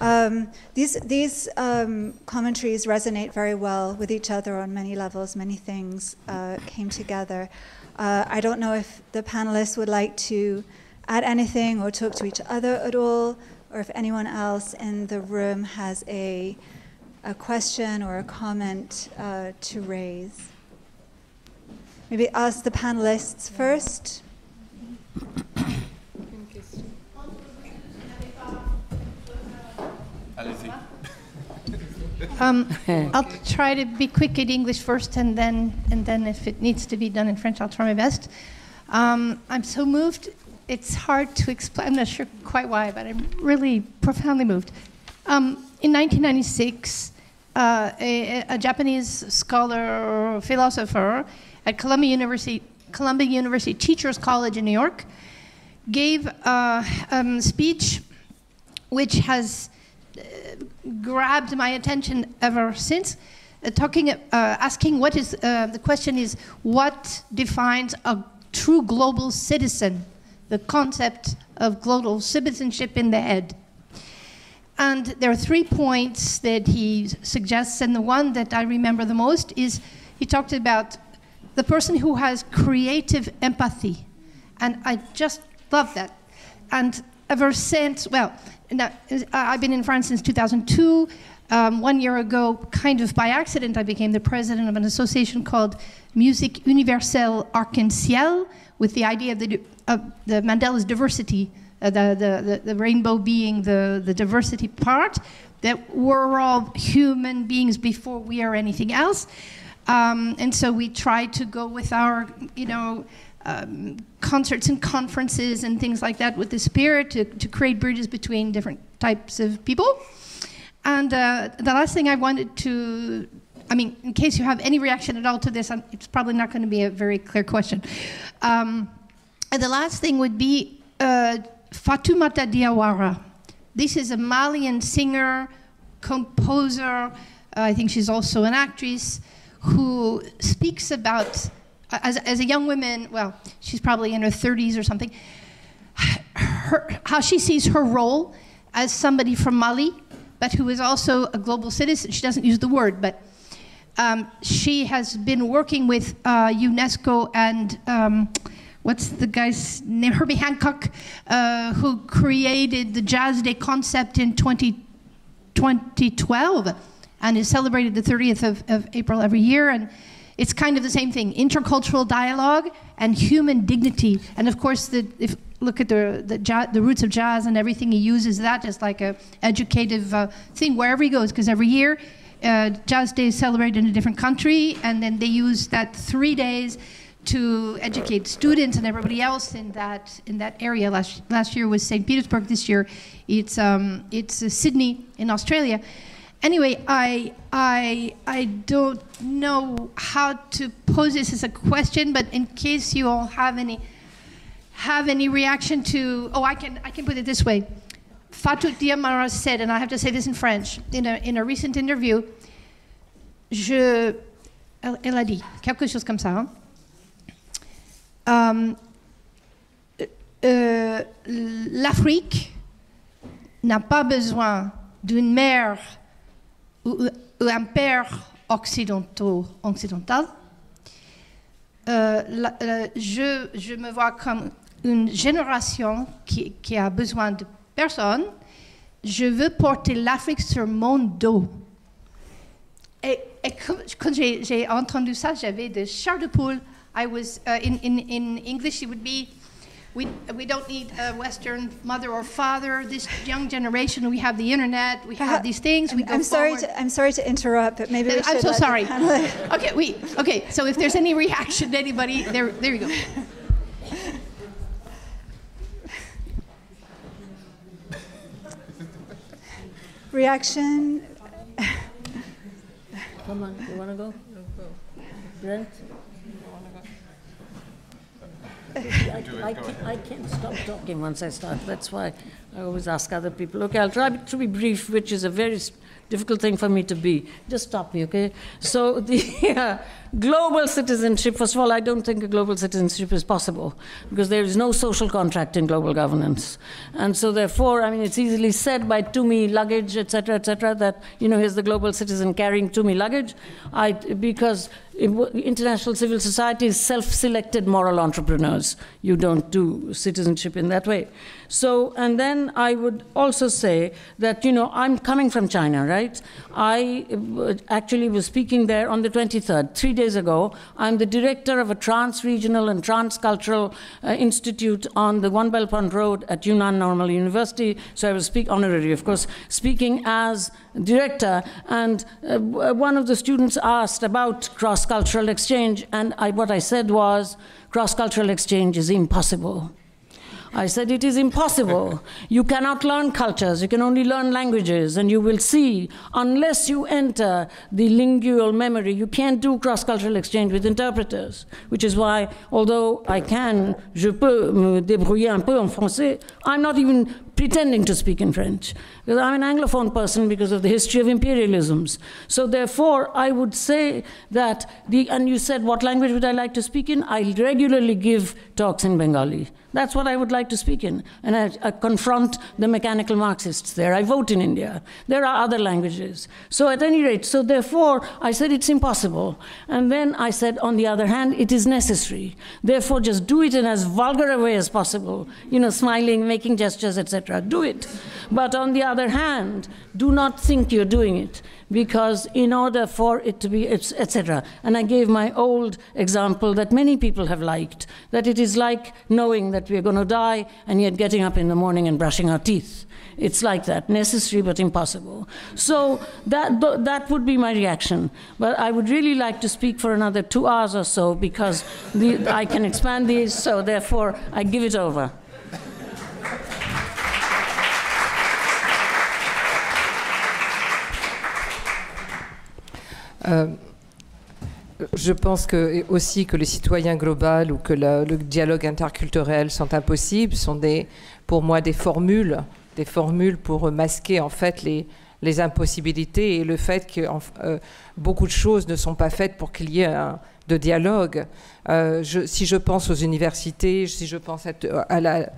Speaker 1: Um, these these um, commentaries resonate very well with each other on many levels. Many things uh, came together. Uh, I don't know if the panelists would like to add anything or talk to each other at all or if anyone else in the room has a, a question or a comment uh, to raise. Maybe ask the panelists first.
Speaker 5: Um, I'll try to be quick at English first, and then, and then if it needs to be done in French, I'll try my best. Um, I'm so moved it's hard to explain. I'm not sure quite why, but I'm really profoundly moved. Um, in 1996, uh, a, a, Japanese scholar or philosopher at Columbia University, Columbia University Teachers College in New York, gave a um, speech which has uh, grabbed my attention ever since. Uh, talking, uh, asking what is uh, the question is what defines a true global citizen, the concept of global citizenship in the head. And there are three points that he suggests, and the one that I remember the most is he talked about the person who has creative empathy. And I just love that. And ever since, well, now, I've been in France since 2002. Um, one year ago, kind of by accident, I became the president of an association called Musique Universelle Arc-en-Ciel, with the idea of the, uh, the Mandela's diversity, uh, the, the, the, rainbow being the, the diversity part, that we're all human beings before we are anything else. Um, and so we try to go with our, you know, um, concerts and conferences and things like that with the spirit to, to create bridges between different types of people. And uh, the last thing I wanted to, I mean, in case you have any reaction at all to this, it's probably not going to be a very clear question. Um, and the last thing would be uh, Fatoumata Diawara. This is a Malian singer, composer, uh, I think she's also an actress who speaks about, as, as a young woman, well, she's probably in her 30s or something, her, how she sees her role as somebody from Mali, but who is also a global citizen. She doesn't use the word, but um, she has been working with uh, UNESCO and um, what's the guy's name? Herbie Hancock, uh, who created the Jazz Day concept in 20, 2012 and is celebrated the 30th of, of April every year. And it's kind of the same thing intercultural dialogue and human dignity. And of course, the, if look at the, the, the, roots of jazz and everything, he uses that as like a educative uh, thing wherever he goes, because every year uh, Jazz Day is celebrated in a different country, and then they use that three days to educate students and everybody else in that in that area. Last last year was St. Petersburg. This year, it's um, it's uh, Sydney in Australia anyway, I, I, I don't know how to pose this as a question, but in case you all have any, have any reaction to, oh, I can, I can put it this way. Fatou Diawara said, and I have to say this in French, in a, in recent interview, je, elle, a dit quelque chose comme ça. Hein? Um, euh, L'Afrique n'a pas besoin d'une mère ou, ou un père occidental, euh, euh, je, me vois comme une génération qui a besoin de personnes. Je veux porter l'Afrique sur mon dos. Et, et quand j'ai entendu ça, j'avais des chars de poule. I was, uh, in, in, in English, it would be we, we don't need a Western mother or father. This young generation, we have the internet, we have these things. We
Speaker 1: I'm, I'm sorry. To, I'm sorry to interrupt, but maybe
Speaker 5: I'm so sorry. okay, we okay. So if there's any reaction, anybody, there, there you go.
Speaker 1: Reaction.
Speaker 4: Come on, you want to go? Brent? I, I, can't, I can't stop talking once I start. That's why I always ask other people. Okay, I'll try to be brief, which is a very difficult thing for me to be. Just stop me, okay? So the uh, global citizenship, first of all, I don't think a global citizenship is possible because there is no social contract in global governance. And so therefore, I mean, it's easily said by Tumi luggage, etc., etc., that, you know, here's the global citizen carrying Tumi luggage, I, because international civil society is self-selected moral entrepreneurs. You don't do citizenship in that way. So, and then I would also say that, you know, I'm coming from China, right? I uh, actually was speaking there on the 23rd, three days ago. I'm the director of a trans-regional and trans-cultural uh, institute on the One Belt One Road at Yunnan Normal University. So I will speak honorary, of course, speaking as director. And uh, one of the students asked about cross-cultural exchange, and I, what I said was, cross-cultural exchange is impossible. I said it is impossible. you cannot learn cultures, you can only learn languages, and you will see, unless you enter the lingual memory, you can't do cross cultural exchange with interpreters. Which is why, although I can, je peux me débrouiller un peu en français, I'm not even pretending to speak in French. Because I'm an Anglophone person because of the history of imperialisms. So therefore, I would say that the, and you said, what language would I like to speak in? I regularly give talks in Bengali. That's what I would like to speak in. And I, I, confront the mechanical Marxists there. I vote in India. There are other languages. So, at any rate, so therefore, I said it's impossible. And then I said, on the other hand, it is necessary. Therefore, just do it in as vulgar a way as possible. You know, smiling, making gestures, etc. Do it. But on the other hand, do not think you're doing it because in order for it to be, etc. And I gave my old example that many people have liked, that it is like knowing that we're going to die and yet getting up in the morning and brushing our teeth. It's like that, necessary but impossible. So that, that would be my reaction. But I would really like to speak for another two hours or so because the, I can expand these, so therefore I give it over.
Speaker 3: Je pense que, aussi que les citoyens globaux ou que le dialogue interculturel sont impossibles, sont des, pour moi des formules, des formules pour masquer en fait les, les impossibilités et le fait que euh, beaucoup de choses ne sont pas faites pour qu'il y ait de dialogue. Euh, si je pense aux universités, si je pense à la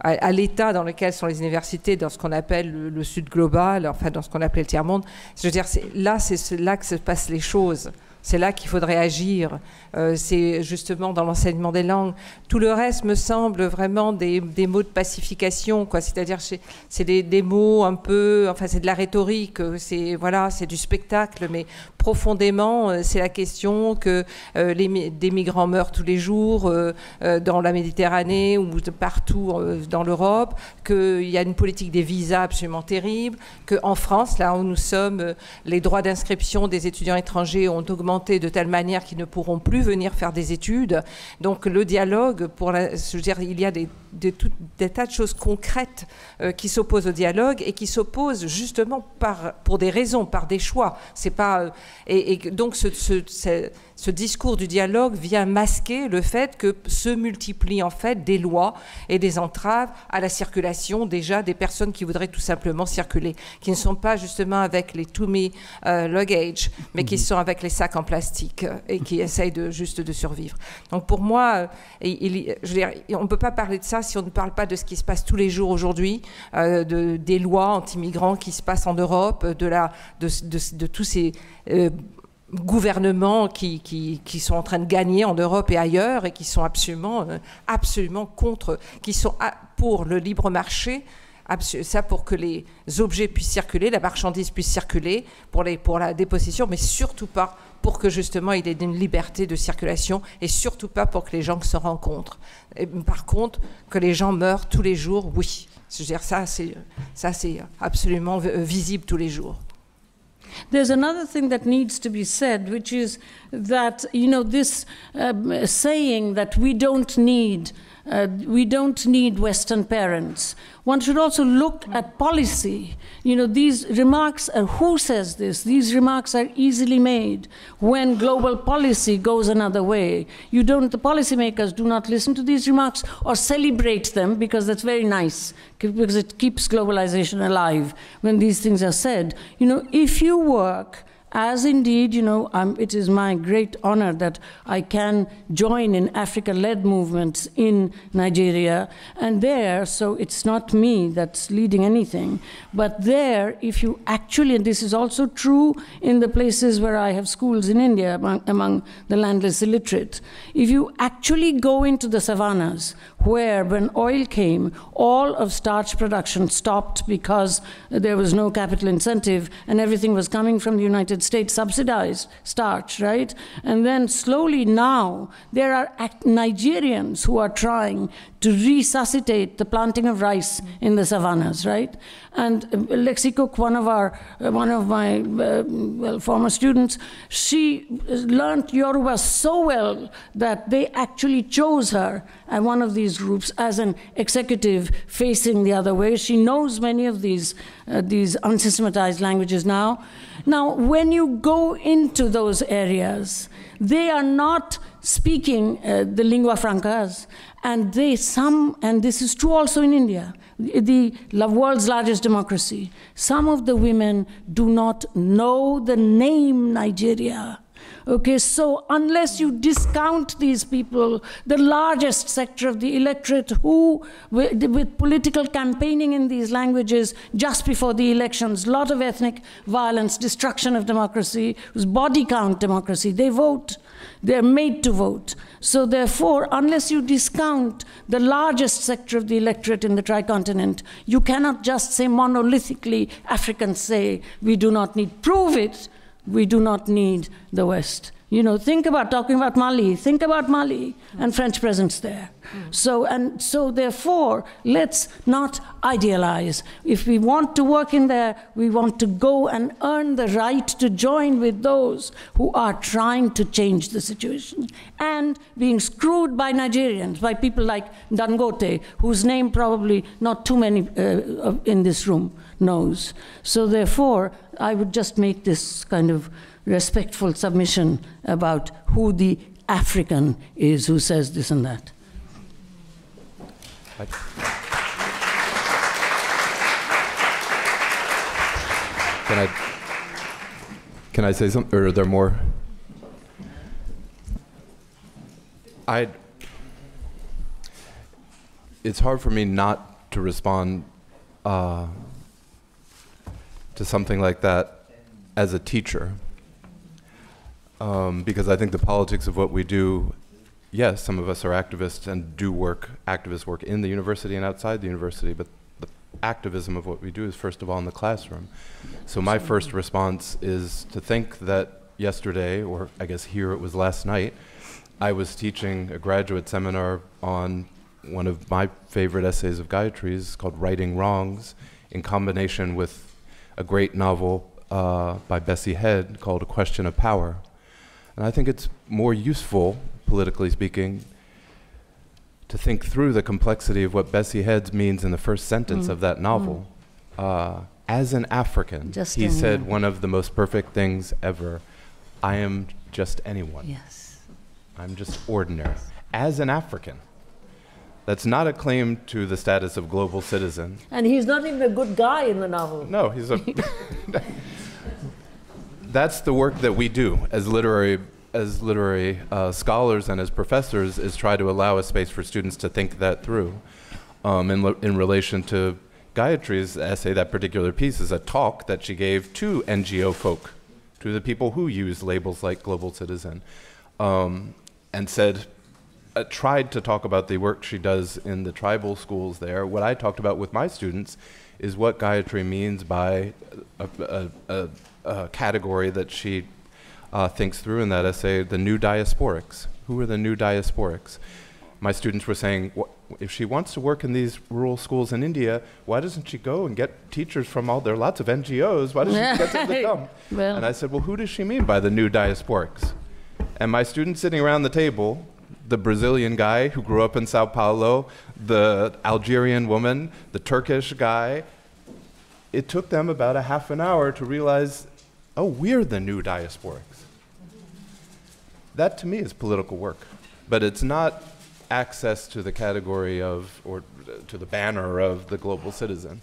Speaker 3: à, l'état dans lequel sont les universités, dans ce qu'on appelle le, Sud global, enfin dans ce qu'on appelait le tiers-monde. Je veux dire, là, c'est là que se passent les choses. C'est là qu'il faudrait agir. Euh, c'est justement dans l'enseignement des langues. Tout le reste me semble vraiment des, mots de pacification, quoi. C'est-à-dire, c'est des, mots un peu, enfin, c'est de la rhétorique. C'est voilà, c'est du spectacle, mais profondément, euh, c'est la question que euh, des migrants meurent tous les jours dans la Méditerranée ou partout dans l'Europe, qu'il y a une politique des visas absolument terrible, qu'en France, là où nous sommes, les droits d'inscription des étudiants étrangers ont augmenté de telle manière qu'ils ne pourront plus venir faire des études. Donc le dialogue, pour la, je veux dire, il y a des, des, des tas de choses concrètes euh, qui s'opposent au dialogue et qui s'opposent justement par, pour des raisons, par des choix. C'est pas, euh, et, donc ce ce discours du dialogue vient masquer le fait que se multiplient en fait des lois et des entraves à la circulation déjà des personnes qui voudraient tout simplement circuler, qui ne sont pas justement avec les to me euh, luggage, mais qui mhm. sont avec les sacs en plastique euh, et qui essayent de juste de survivre. Donc pour moi, euh, il, je veux dire, on ne peut pas parler de ça si on ne parle pas de ce qui se passe tous les jours aujourd'hui, de, des lois anti-migrants qui se passent en Europe, de, la, de, de tous ces gouvernements qui, sont en train de gagner en Europe et ailleurs et qui sont absolument, euh, absolument contre, qui sont pour le libre marché, ça pour que les objets puissent circuler, la marchandise puisse circuler, pour, la dépossession, mais surtout pas pour que justement il y ait une liberté de circulation et surtout pas pour que les gens se rencontrent. Et, par contre, que les gens meurent tous les jours, oui. Je veux dire, ça, c'est absolument visible tous les jours.
Speaker 4: There's another thing that needs to be said, which is that, you know, this uh, saying that we don't need uh, we don't need Western parents. One should also look at policy. You know, these remarks, uh, who says this? These remarks are easily made when global policy goes another way. You don't, the policymakers do not listen to these remarks or celebrate them because that's very nice, because it keeps globalization alive when these things are said. You know, if you work as indeed, you know, it is my great honor that I can join in Africa led movements in Nigeria. And there, so it's not me that's leading anything, but there, if you actually, and this is also true in the places where I have schools in India among, among the landless illiterate, if you actually go into the savannas, where when oil came, all of starch production stopped because there was no capital incentive and everything was coming from the United with state subsidized starch, right? And then slowly now, there are Nigerians who are trying to resuscitate the planting of rice in the savannas, right? And uh, Lexi Cook, one of our, uh, one of my uh, well former students, she learned Yoruba so well that they actually chose her at one of these groups as an executive facing the other way. She knows many of these uh, these unsystematized languages now. Now, when you go into those areas, they are not speaking uh, the lingua francas and they, some, and this is true also in India, the world's largest democracy, some of the women do not know the name Nigeria. Okay, so unless you discount these people, the largest sector of the electorate who, with, with, political campaigning in these languages just before the elections, a lot of ethnic violence, destruction of democracy, was body count democracy, they vote. They're made to vote. So, therefore, unless you discount the largest sector of the electorate in the tricontinent, you cannot just say monolithically, Africans say, we do not need, prove it, we do not need the West. You know, think about talking about Mali. Think about Mali and French presence there. So and so, therefore, let's not idealize. If we want to work in there, we want to go and earn the right to join with those who are trying to change the situation and being screwed by Nigerians, by people like Dangote, whose name probably not too many uh, in this room knows. So therefore, I would just make this kind of respectful submission about who the African is who says this and that.
Speaker 2: Can I can I say something, or are there more? I. It's hard for me not to respond uh, to something like that as a teacher um, because I think the politics of what we do, yes, some of us are activists and do work, activist work in the university and outside the university, but the activism of what we do is first of all in the classroom. So my first response is to think that yesterday, or I guess here it was last night, I was teaching a graduate seminar on one of my favorite essays of Gayatri's called Righting Wrongs, in combination with a great novel uh, by Bessie Head called A Question of Power, and I think it's more useful, politically speaking, to think through the complexity of what Bessie Heads means in the first sentence mm. of that novel. Mm. Uh, as an African, just he said one of the most perfect things ever I am just anyone.
Speaker 4: Yes.
Speaker 2: I'm just ordinary. As an African. That's not a claim to the status of global citizen.
Speaker 4: And he's not even a good guy in the novel.
Speaker 2: No, he's a. that's the work that we do as literary as literary uh, scholars and as professors is try to allow a space for students to think that through. Um, in, in relation to Gayatri's essay, that particular piece is a talk that she gave to NGO folk, to the people who use labels like global citizen, um, and said, uh, tried to talk about the work she does in the tribal schools there. What I talked about with my students is what Gayatri means by a, a, a uh, category that she uh, thinks through in that essay the new diasporics. Who are the new diasporics? My students were saying, if she wants to work in these rural schools in India, why doesn't she go and get teachers from all there are lots of NGOs? Why doesn't she get them to come? Well. And I said, well, who does she mean by the new diasporics? And my students sitting around the table, the Brazilian guy who grew up in Sao Paulo, the Algerian woman, the Turkish guy, it took them about a half an hour to realize oh, we're the new diasporics. That to me is political work. But it's not access to the category of, or to the banner of the global citizen.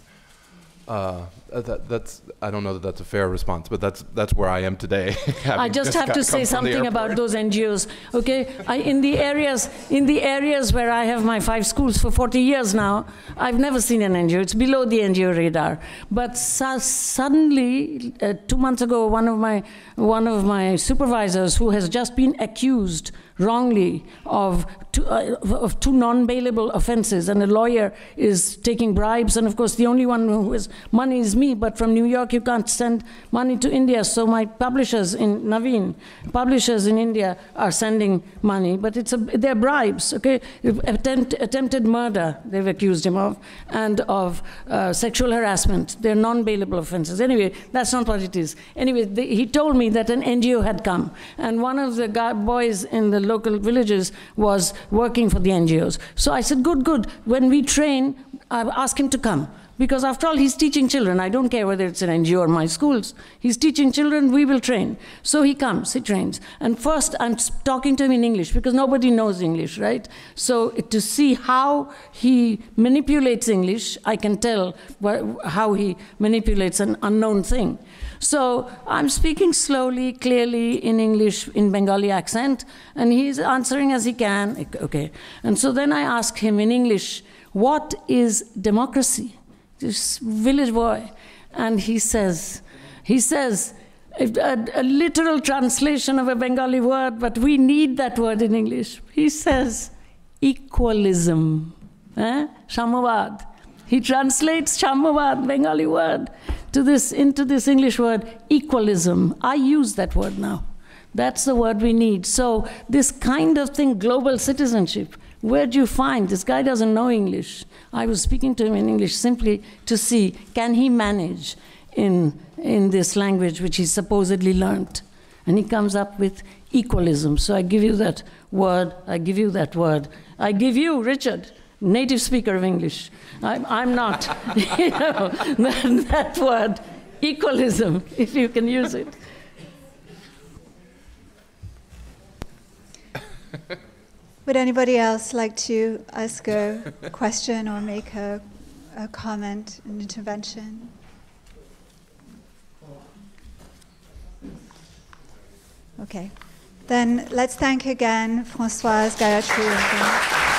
Speaker 2: Uh, that, that's I don't know that that's a fair response, but that's that's where I am today.
Speaker 4: I just have to say something about those NGOs. Okay, I, in the areas in the areas where I have my five schools for 40 years now, I've never seen an NGO. It's below the NGO radar. But su suddenly, uh, two months ago, one of my one of my supervisors who has just been accused wrongly of two, uh, of two non-bailable offenses, and a lawyer is taking bribes, and of course the only one who has money is me, but from New York you can't send money to India. So my publishers in Naveen, publishers in India are sending money, but it's a, they're bribes. Okay, Attempt, attempted murder they've accused him of, and of uh, sexual harassment. They're non-bailable offenses. Anyway, that's not what it is. Anyway, they, he told me that an NGO had come, and one of the boys in the local villages was working for the NGOs. So I said, good, good. When we train, I ask him to come. Because after all, he's teaching children. I don't care whether it's an NGO or my schools. He's teaching children, we will train. So he comes, he trains. And first, I'm talking to him in English because nobody knows English, right? So to see how he manipulates English, I can tell how he manipulates an unknown thing. So I'm speaking slowly, clearly in English, in Bengali accent, and he's answering as he can. Okay. And so then I ask him in English, what is democracy? This village boy. And he says, he says, a, a, literal translation of a Bengali word, but we need that word in English. He says, equalism. Eh? Shamavad. He translates Shamavad, Bengali word, to this, into this English word, equalism. I use that word now. That's the word we need. So, this kind of thing, global citizenship, where do you find? This guy doesn't know English. I was speaking to him in English simply to see can he manage in, in this language which he supposedly learned. And he comes up with equalism. So I give you that word, I give you that word. I give you, Richard, native speaker of English. I'm, I'm not, you know, that, that word, equalism, if you can use it.
Speaker 1: Would anybody else like to ask a question or make a, a comment, an intervention? Okay. Then let's thank again Françoise Gayatri.